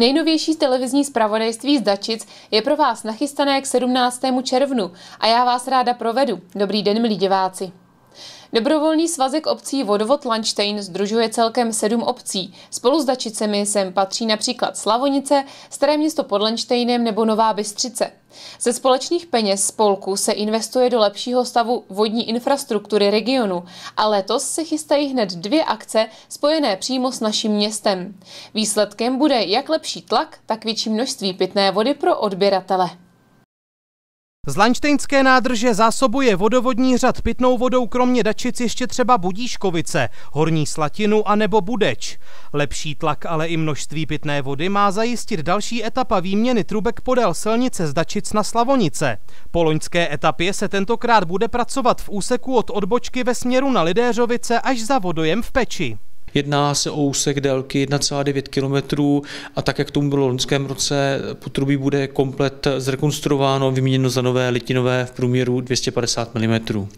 Nejnovější televizní zpravodajství z Dačic je pro vás nachystané k 17. červnu a já vás ráda provedu. Dobrý den, milí diváci. Dobrovolný svazek obcí Vodovod Lanštejn združuje celkem sedm obcí. Spolu s Dačicemi sem patří například Slavonice, Staré město pod Lanštejnem nebo Nová Bystřice. Ze společných peněz spolku se investuje do lepšího stavu vodní infrastruktury regionu a letos se chystají hned dvě akce spojené přímo s naším městem. Výsledkem bude jak lepší tlak, tak větší množství pitné vody pro odběratele. Z Lanštejnské nádrže zásobuje vodovodní řad pitnou vodou kromě Dačic ještě třeba Budíškovice, Horní Slatinu a nebo Budeč. Lepší tlak, ale i množství pitné vody má zajistit další etapa výměny trubek podél silnice z Dačic na Slavonice. Po loňské etapě se tentokrát bude pracovat v úseku od odbočky ve směru na Lidéřovice až za vodojem v Peči. Jedná se o úsek délky 1,9 km a tak, jak tomu bylo v loňském roce, potrubí bude komplet zrekonstruováno, vyměněno za nové litinové v průměru 250 mm.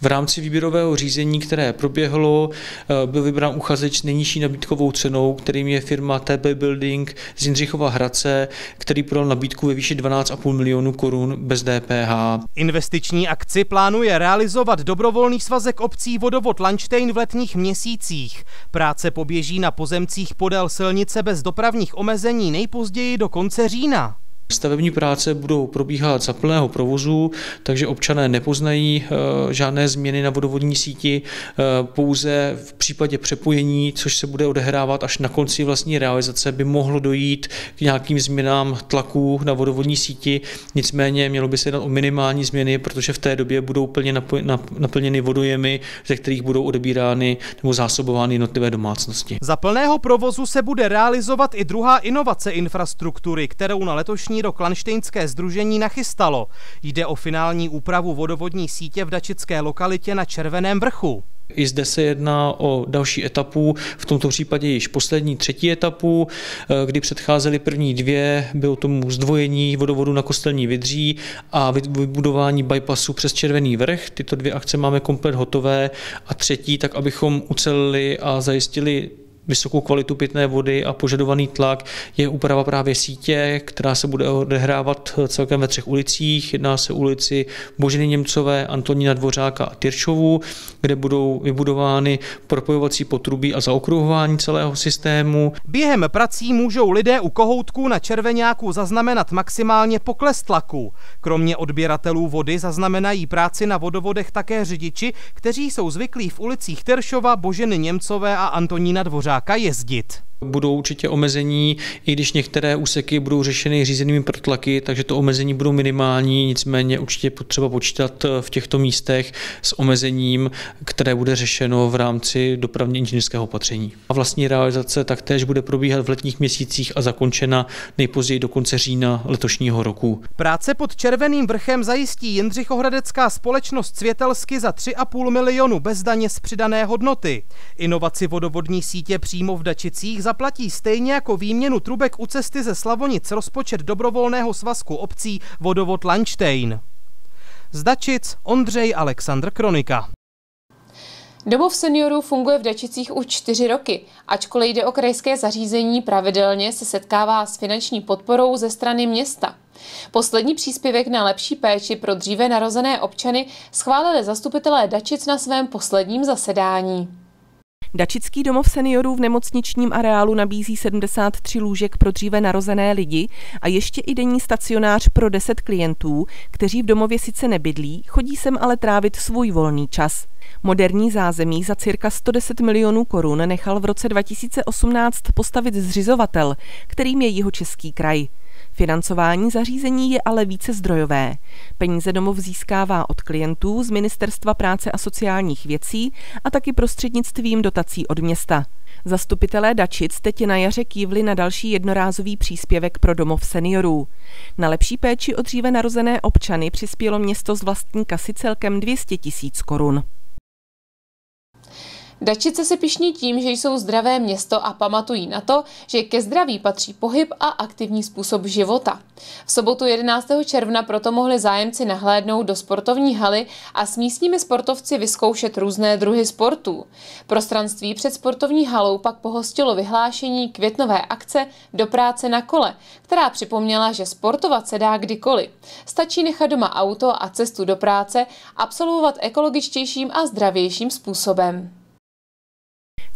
V rámci výběrového řízení, které proběhlo, eh, byl vybrán uchazeč nejnižší nabídkovou cenou, kterým je firma TB Building z Jindřichova Hradce, který podal nabídku ve výši 12,5 milionů korun bez DPH. Investiční akci plánuje realizovat dobrovolný svazek obcí Vodovod Lanštejn v letních měsících. Práce poběží na pozemcích podél silnice bez dopravních omezení nejpozději do konce října. Stavební práce budou probíhat za plného provozu, takže občané nepoznají eh, žádné změny na vodovodní síti, eh, pouze v případě přepojení, což se bude odehrávat až na konci vlastní realizace, by mohlo dojít k nějakým změnám tlaku na vodovodní síti. Nicméně mělo by se jednat o minimální změny, protože v té době budou plně naplněny vodojemy, ze kterých budou odebírány nebo zásobovány jednotlivé domácnosti. Za plného provozu se bude realizovat i druhá inovace infrastruktury, kterou na letošní rok Klanštejnské združení nachystalo. Jde o finální úpravu vodovodní sítě v dačické lokalitě na Červeném vrchu. I zde se jedná o další etapu, v tomto případě již poslední třetí etapu, eh, kdy předcházely první dvě, bylo tomu zdvojení vodovodu na kostelní vydří a vybudování bypassu přes Červený vrch. Tyto dvě akce máme komplet hotové a třetí, tak abychom ucelili a zajistili vysokou kvalitu pitné vody a požadovaný tlak je úprava právě sítě, která se bude odehrávat celkem ve třech ulicích. Jedná se ulici Boženy Němcové, Antonína Dvořáka a Tyrčovu, kde budou vybudovány propojovací potrubí a zaokruhování celého systému. Během prací můžou lidé u kohoutků na červenáku zaznamenat maximálně pokles tlaku. Kromě odběratelů vody zaznamenají práci na vodovodech také řidiči, kteří jsou zvyklí v ulicích Teršova, Boženy Němcové a Antonína Dvořáka kuřáka jezdit. Budou určitě omezení, i když některé úseky budou řešeny řízenými protlaky, takže to omezení budou minimální, nicméně určitě potřeba počítat v těchto místech s omezením, které bude řešeno v rámci dopravně inženýrského opatření. A vlastní realizace taktéž bude probíhat v letních měsících a zakončena nejpozději do konce října letošního roku. Práce pod Červeným vrchem zajistí Jindřichohradecká společnost Světelsky za 3,5 milionu bez daně z přidané hodnoty. Inovaci vodovodní sítě přímo v Dačicích zaplatí stejně jako výměnu trubek u cesty ze Slavonic rozpočet dobrovolného svazku obcí Vodovod Lanštejn. Z Dačic Ondřej Alexandr Kronika. Domov seniorů funguje v Dačicích už čtyři roky. Ačkoliv jde o krajské zařízení, pravidelně se setkává s finanční podporou ze strany města. Poslední příspěvek na lepší péči pro dříve narozené občany schválili zastupitelé Dačic na svém posledním zasedání. Dačický domov seniorů v nemocničním areálu nabízí 73 lůžek pro dříve narozené lidi a ještě i denní stacionář pro 10 klientů, kteří v domově sice nebydlí, chodí sem ale trávit svůj volný čas. Moderní zázemí za cirka 110 milionů korun nechal v roce 2018 postavit zřizovatel, kterým je jeho český kraj. Financování zařízení je ale více zdrojové. Peníze domov získává od klientů z Ministerstva práce a sociálních věcí a taky prostřednictvím dotací od města. Zastupitelé Dačic teď na jaře kývli na další jednorázový příspěvek pro domov seniorů. Na lepší péči o dříve narozené občany přispělo město z vlastní kasy celkem 200 tisíc korun. Dačice se pišní tím, že jsou zdravé město a pamatují na to, že ke zdraví patří pohyb a aktivní způsob života. V sobotu 11. června proto mohli zájemci nahlédnout do sportovní haly a s místními sportovci vyzkoušet různé druhy sportů. Prostranství před sportovní halou pak pohostilo vyhlášení květnové akce do práce na kole, která připomněla, že sportovat se dá kdykoliv. Stačí nechat doma auto a cestu do práce absolvovat ekologičtějším a zdravějším způsobem.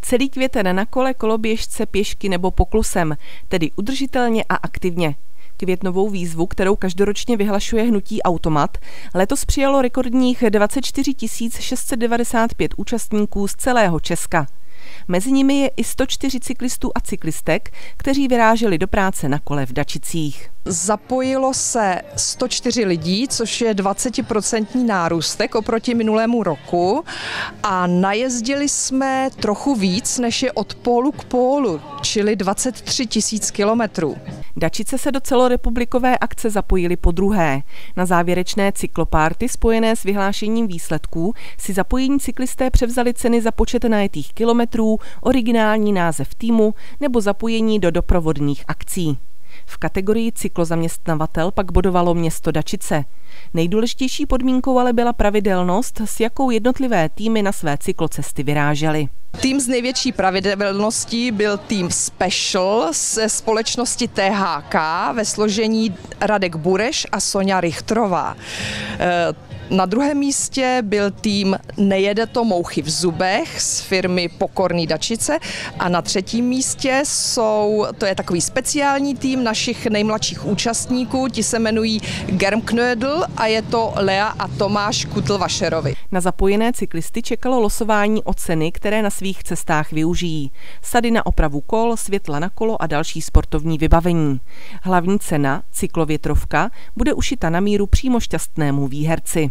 Celý květen na kole, koloběžce, pěšky nebo poklusem, tedy udržitelně a aktivně. Květnovou výzvu, kterou každoročně vyhlašuje hnutí Automat, letos přijalo rekordních 24 695 účastníků z celého Česka. Mezi nimi je i 104 cyklistů a cyklistek, kteří vyráželi do práce na kole v Dačicích. Zapojilo se 104 lidí, což je 20% nárůstek oproti minulému roku a najezdili jsme trochu víc, než je od pólu k pólu, čili 23 tisíc kilometrů. Dačice se do celorepublikové akce zapojili po druhé. Na závěrečné cyklopárty spojené s vyhlášením výsledků si zapojení cyklisté převzali ceny za počet najetých kilometrů, originální název týmu nebo zapojení do doprovodných akcí. V kategorii cyklozaměstnavatel pak bodovalo město Dačice. Nejdůležitější podmínkou ale byla pravidelnost, s jakou jednotlivé týmy na své cyklocesty vyrážely. Tým s největší pravidelností byl tým Special ze společnosti THK ve složení Radek Bureš a Sonja Richtrová. Na druhém místě byl tým Nejede to mouchy v zubech z firmy Pokorný Dačice a na třetím místě jsou, to je takový speciální tým našich nejmladších účastníků, ti se jmenují Germ Knödl a je to Lea a Tomáš Kutl-Vašerovi. Na zapojené cyklisty čekalo losování o ceny, které na svých cestách využijí. Sady na opravu kol, světla na kolo a další sportovní vybavení. Hlavní cena, cyklovětrovka, bude ušita na míru přímo šťastnému výherci.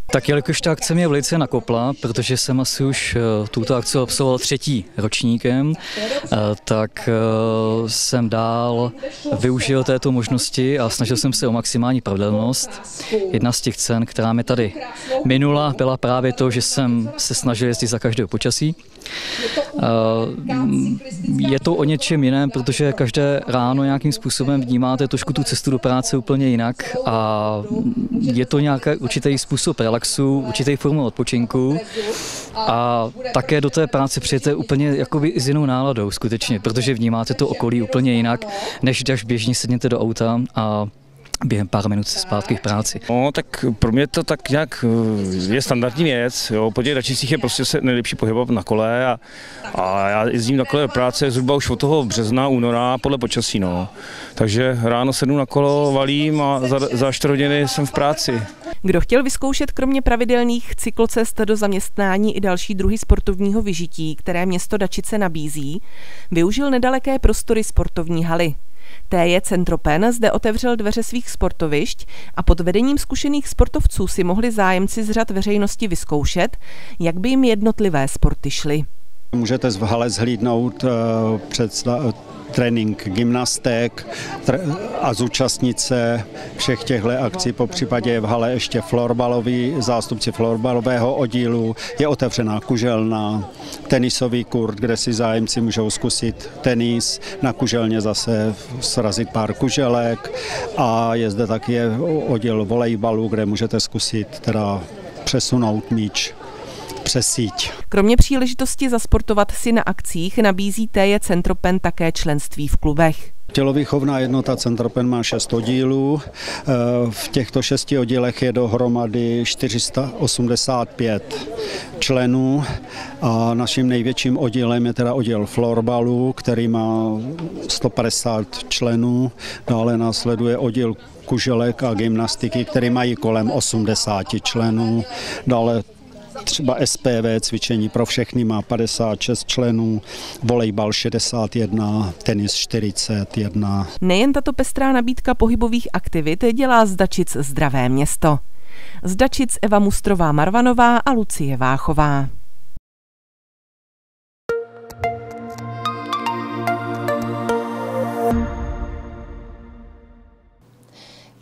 Tak jelikož ta akce mě velice nakopla, protože jsem asi už eh, tuto akci absolvoval třetí ročníkem, eh, tak eh, jsem dál využil této možnosti a snažil jsem se o maximální pravidelnost. Jedna z těch cen, která mi tady minula, byla právě to, že jsem se snažil jezdit za každého počasí. Je to o něčem jiném, protože každé ráno nějakým způsobem vnímáte trošku tu cestu do práce úplně jinak a je to nějaký určitý způsob relaxu, určitý formu odpočinku. A také do té práce přijete úplně jakoby s jinou náladou skutečně, protože vnímáte to okolí úplně jinak, než když běžně sedněte do auta a během pár minut se zpátky v práci. No, tak pro mě to tak nějak eh, je standardní věc. Jo. Po těch dačicích je prostě se nejlepší pohybovat na kole a, a já jezdím na kole do práce zhruba už od toho března, února podle počasí. No. Takže ráno sednu na kolo, valím a za, za 4 hodiny jsem v práci. Kdo chtěl vyzkoušet kromě pravidelných cyklocest do zaměstnání i další druhy sportovního vyžití, které město Dačice nabízí, využil nedaleké prostory sportovní haly. TJ Centropen zde otevřel dveře svých sportovišť a pod vedením zkušených sportovců si mohli zájemci z řad veřejnosti vyzkoušet, jak by jim jednotlivé sporty šly. Můžete v hale zhlídnout představ, trénink gymnastek a zúčastnit se všech těchto akcí. Po případě je v hale ještě florbalový, zástupci florbalového oddílu, je otevřená kuželna, tenisový kurt, kde si zájemci můžou zkusit tenis, na kuželně zase srazit pár kuželek. A je zde taky oddíl volejbalu, kde můžete zkusit teda přesunout míč přes síť. Kromě příležitosti zasportovat si na akcích nabízí TJ Centropen také členství v klubech. Tělovýchovná jednota Centropen má šest oddílů. Eh, v těchto šesti oddílech je dohromady 485 členů a naším největším oddílem je teda oddíl florbalu, který má 150 členů. Dále následuje oddíl kuželek a gymnastiky, který mají kolem 80 členů. Dále Třeba SPV cvičení pro všechny má 56 členů, volejbal 61, tenis 41. Nejen tato pestrá nabídka pohybových aktivit dělá z zdravé město. Z Dačic Eva Mustrová Marvanová a Lucie Váchová.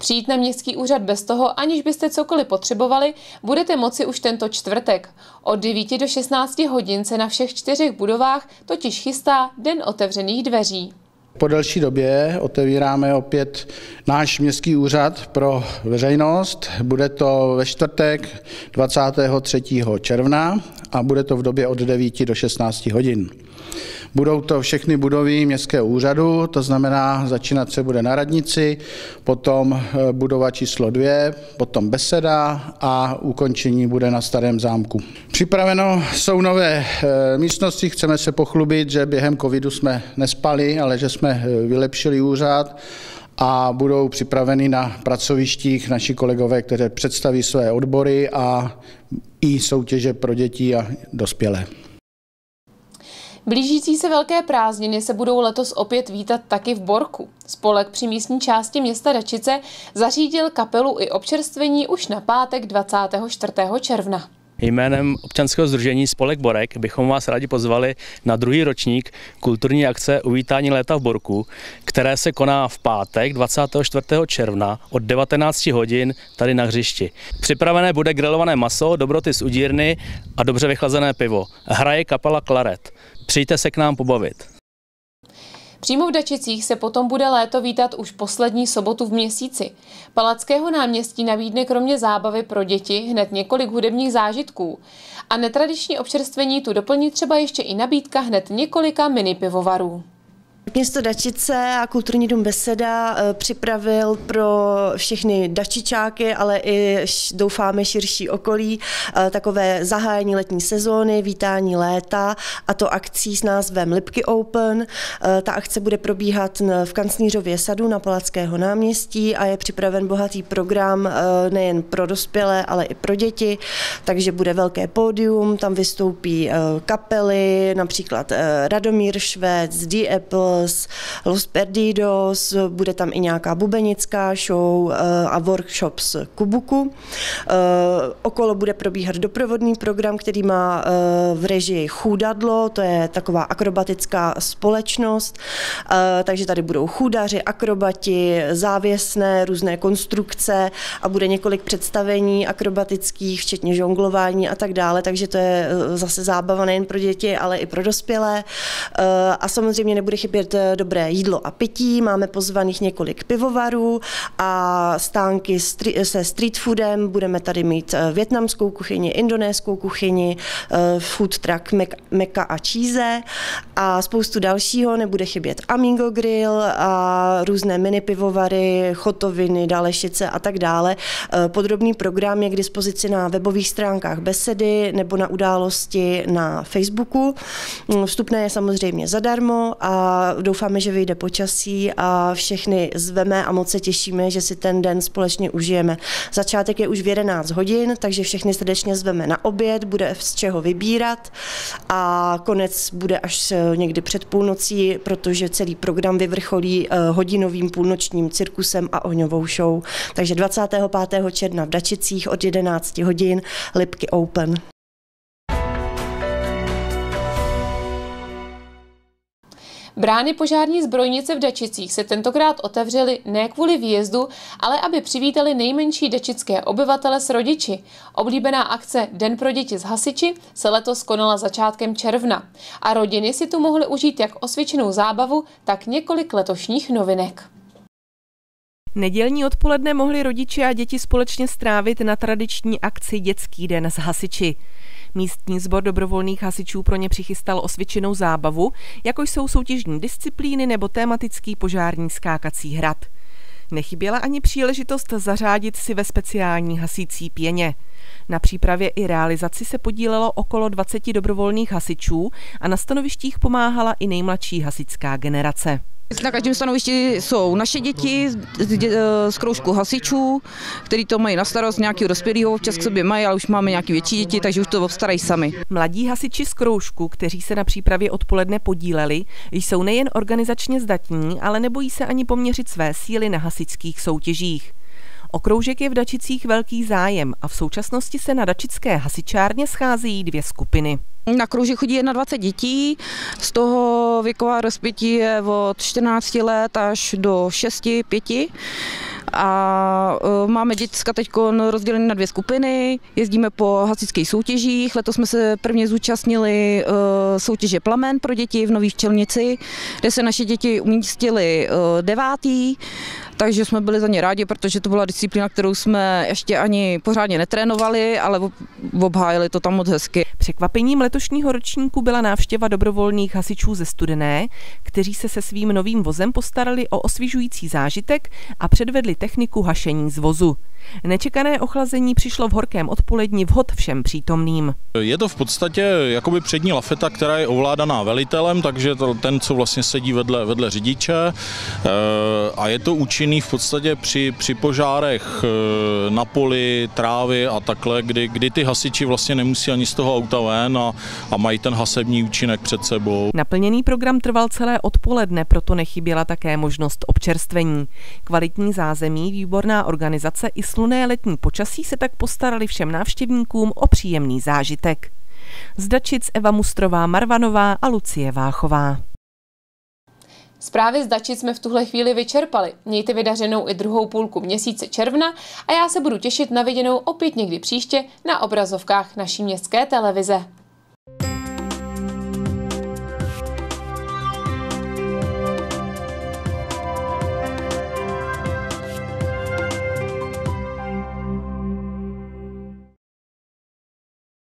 Přijít na městský úřad bez toho, aniž byste cokoliv potřebovali, budete moci už tento čtvrtek. Od 9 do 16 hodin se na všech čtyřech budovách totiž chystá Den otevřených dveří. Po delší době otevíráme opět náš městský úřad pro veřejnost. Bude to ve čtvrtek 23. června a bude to v době od 9 do 16 hodin. Budou to všechny budovy městského úřadu, to znamená začínat se bude na radnici, potom eh, budova číslo dvě, potom beseda a ukončení bude na starém zámku. Připraveno jsou nové eh, místnosti, chceme se pochlubit, že během covidu jsme nespali, ale že jsme eh, vylepšili úřad a budou připraveni na pracovištích naši kolegové, kteří představí své odbory a i soutěže pro děti a dospělé. Blížící se velké prázdniny se budou letos opět vítat taky v Borku. Spolek při místní části města Dačice zařídil kapelu i občerstvení už na pátek 24. června. Jménem občanského združení Spolek Borek bychom vás rádi pozvali na druhý ročník kulturní akce Uvítání léta v Borku, které se koná v pátek 24. června od 19 hodin tady na hřišti. Připravené bude grilované maso, dobroty z udírny a dobře vychlazené pivo. Hraje kapela Klaret. Přijďte se k nám pobavit. Přímo v Dačicích se potom bude léto vítat už poslední sobotu v měsíci. Palackého náměstí nabídne kromě zábavy pro děti hned několik hudebních zážitků. A netradiční občerstvení tu doplní třeba ještě i nabídka hned několika mini pivovarů. Město Dačice a Kulturní dům Beseda eh, připravil pro všechny dačičáky, ale i doufáme širší okolí eh, takové zahájení letní sezóny, vítání léta a to akcí s názvem Lipky Open. Eh, ta akce bude probíhat v Kancnířově sadu na Palackého náměstí a je připraven bohatý program nejen pro dospělé, ale i pro děti, takže bude velké pódium, tam vystoupí kapely, například Radomír Švec, The Apple, Beatles, Los Perdidos, bude tam i nějaká bubenická show eh, a workshops Kubuku. Eh, okolo bude probíhat doprovodný program, který má eh, v režii Chůdadlo, to je taková akrobatická společnost, takže tady budou chůdaři, akrobati, závěsné, různé konstrukce a bude několik představení akrobatických, včetně žonglování a tak dále, takže to je zase zábava nejen pro děti, ale i pro dospělé. A samozřejmě nebude chybět mít eh, dobré jídlo a pití, máme pozvaných několik pivovarů a stánky se street foodem, budeme tady mít eh, větnamskou kuchyni, indonéskou kuchyni, eh, food truck Meka a Cheese a spoustu dalšího, nebude chybět Amigo Grill a různé mini pivovary, chotoviny, dálešice a tak dále. Podrobný program je k dispozici na webových stránkách Besedy nebo na události na Facebooku. Vstupné je samozřejmě zadarmo a doufáme, že vyjde počasí a všechny zveme a moc se těšíme, že si ten den společně užijeme. Začátek je už v 11 hodin, takže všechny srdečně zveme na oběd, bude z čeho vybírat a konec bude až někdy před půlnocí, protože celý program vyvrcholí eh, hodinovým půlnočním cirkusem a ohňovou show. Takže 25. června v Dačicích od 11 hodin Lipky Open. Brány požární zbrojnice v Dačicích se tentokrát otevřely ne kvůli výjezdu, ale aby přivítali nejmenší dačické obyvatele s rodiči. Oblíbená akce Den pro děti z hasiči se letos konala začátkem června a rodiny si tu mohly užít jak osvědčenou zábavu, tak několik letošních novinek. Nedělní odpoledne mohli rodiče a děti společně strávit na tradiční akci Dětský den s hasiči. Místní sbor dobrovolných hasičů pro ně přichystal osvědčenou zábavu, jako jsou soutěžní disciplíny nebo tematický požární skákací hrad. Nechyběla ani příležitost zařádit si ve speciální hasící pěně. Na přípravě i realizaci se podílelo okolo 20 dobrovolných hasičů a na stanovištích pomáhala i nejmladší hasičská generace. Na každém stanovišti jsou naše děti z kroužku hasičů, který to mají na starost nějakého dospělého, včas k sobě mají, ale už máme nějaké větší děti, takže už to obstarají sami. Mladí hasiči z kroužku, kteří se na přípravě odpoledne podíleli, jsou nejen organizačně zdatní, ale nebojí se ani poměřit své síly na hasičských soutěžích. O kroužek je v Dačicích velký zájem a v současnosti se na dačické hasičárně scházejí dvě skupiny. Na kroužek chodí 21 dětí, z toho věková rozpětí je od 14 let až do 6, 5 a máme děcka teď rozdělené na dvě skupiny, jezdíme po hasičských soutěžích, letos jsme se prvně zúčastnili soutěže Plamen pro děti v Nový Včelnici, kde se naše děti umístily devátý, takže jsme byli za ně rádi, protože to byla disciplína, kterou jsme ještě ani pořádně netrénovali, ale obhájili to tam moc hezky. Překvapením letošního ročníku byla návštěva dobrovolných hasičů ze Studené, kteří se se svým novým vozem postarali o osvěžující zážitek a předvedli techniku hašení z vozu. Nečekané ochlazení přišlo v horkém odpoledni vhod všem přítomným. Je to v podstatě jakoby přední lafeta, která je ovládaná velitelem, takže to, ten, co vlastně sedí vedle, vedle řidiče e, a je to účinný v podstatě při, při požárech e, na poli, trávy a takhle, kdy, kdy ty hasiči vlastně nemusí ani z toho auta ven a, a mají ten hasební účinek před sebou. Naplněný program trval celé odpoledne, proto nechyběla také možnost občerstvení. Kvalitní zázemí, výborná organizace i slunné letní počasí se tak postarali všem návštěvníkům o příjemný zážitek. Zdačic Eva Mustrová Marvanová a Lucie Váchová. Zprávy z Dačic jsme v tuhle chvíli vyčerpali. Mějte vydařenou i druhou půlku měsíce června a já se budu těšit na viděnou opět někdy příště na obrazovkách naší městské televize.